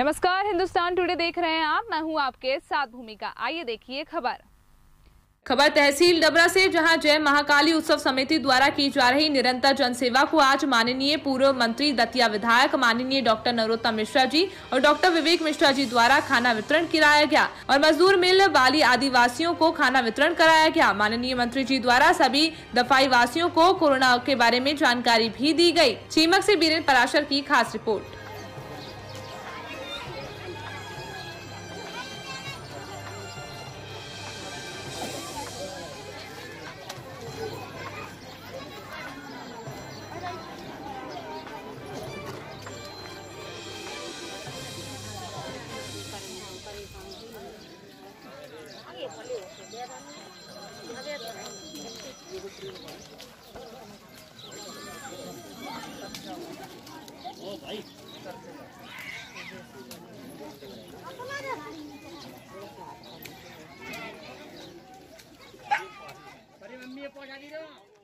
नमस्कार, हिंदुस्तान टुडे देख रहे हैं आप। मैं हूँ आपके साथ भूमिका। आइए देखिए खबर। खबर तहसील डबरा से, जहाँ जय महाकाली उत्सव समिति द्वारा की जा रही निरंतर जनसेवा को आज माननीय पूर्व मंत्री दतिया विधायक, माननीय डॉक्टर नरोत्तम मिश्रा जी और डॉक्टर विवेक मिश्रा जी द्वारा खाना वितरण कराया गया और मजदूर मिल वाली आदिवासियों को खाना वितरण कराया गया। माननीय मंत्री जी द्वारा सभी दफाई वासियों को कोरोना के बारे में जानकारी भी दी गई चीमक ऐसी बीरेन्द्र पराशर की खास रिपोर्ट। अरे मम्मी ये पहुँचा दी रहा